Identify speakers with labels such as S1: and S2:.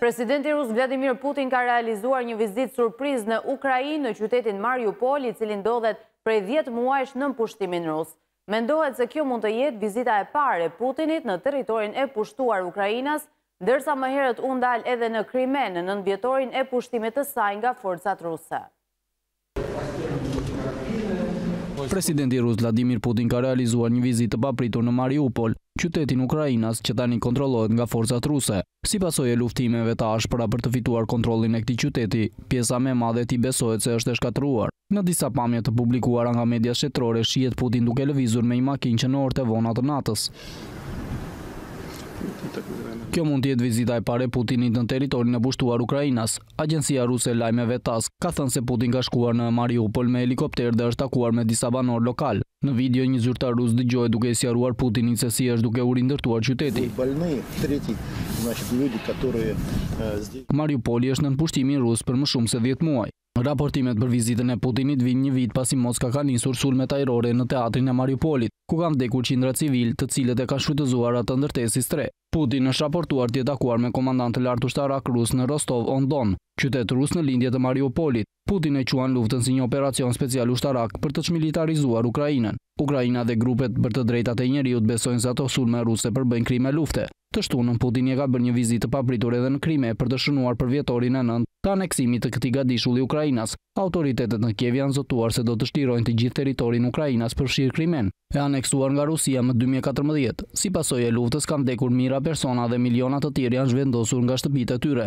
S1: Presidenti rus Vladimir Putin ka realizuar një vizitë surprizë në Ukrainë në qytetin Mariupol, i cili ndodhet prej dhjetë muajsh nën pushtimin rus. Mendohet se kjo mund të jetë vizita e parë e Putinit në territorin e pushtuar ukrainas, ndërsa më herët u ndal edhe në Krime në nëntëvjetorin e pushtimit të saj nga forcat ruse.
S2: Presidenti rus Vladimir Putin ka realizuar një vizitë të papritur në Mariupol, qytetin ukrainas që tani kontrollohet nga forcat ruse. Si pasojë e luftimeve të ashpra për të fituar kontrollin e këtij qyteti, pjesa më e madhe e tij besohet se është e shkatërruar. Në disa pamje të publikuara nga media shtetërore shihet Putin duke lëvizur me një makinë që në orët e vona të natës. Kjo mund të jetë vizita e parë e Putinit në territorin e pushtuar ukrainas, Agjencia ruse e lajmeve TASS ka thënë se Putin ka shkuar në Mariupol me helikopter dhe është takuar me disa banorë lokalë. Në video, një zyrtar rus dëgjohet duke i sqaruar Putinit se si është duke u rindërtuar qyteti. Mariupoli është nën pushtimin rus për më shumë se dhjetë muaj. Raportimet për vizitën e Putinit vijnë një vit pasi Moska ka nisur sulmet ajrore në teatrin e Mariupolit, ku kanë vdekur qindra civilë, të cilët e kanë shfrytëzuar atë ndërtesë si strehë. Putin është raportuar të jetë takuar me komandantë të lartë ushtarakë rusë në Rostov-on-Don, qytet rus në lindje të Mariupolit. Putin e quan luftën si një operacion special ushtarak për të çmilitarizuar Ukrainën. Ukraina dhe grupet për të drejtat e njeriut besojnë se ato sulme ruse përbëjnë krime lufte. Të shtunën, Putin e ka bërë një vizitë të papritur edhe në Krime për të shënuar përvjetorin e nëntë të aneksimit të këtij gadishulli ukrainas. Autoritetet në Kiev janë zotuar se do të çlirojnë të gjithë territorin ukrainas përfshirë Krimenë e aneksuar nga Rusia më dy mijë e katërmbëdhjetë. Si pasojë e luftës kanë vdekur mijëra persona dhe miliona të tjerë janë zhvendosur nga shtëpitë e tyre.